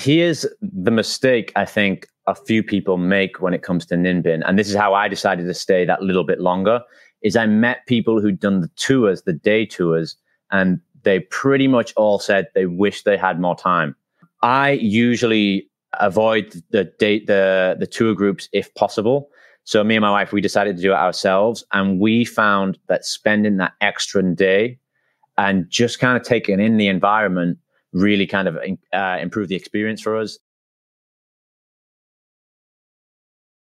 here's the mistake I think a few people make when it comes to Ninh Binh, and this is how I decided to stay that little bit longer. Is I met people who'd done the tours, the day tours, and they pretty much all said they wish they had more time. I usually avoid the date the the tour groups if possible. So me and my wife we decided to do it ourselves, and we found that spending that extra day and just kind of taking in the environment really kind of uh, improved the experience for us.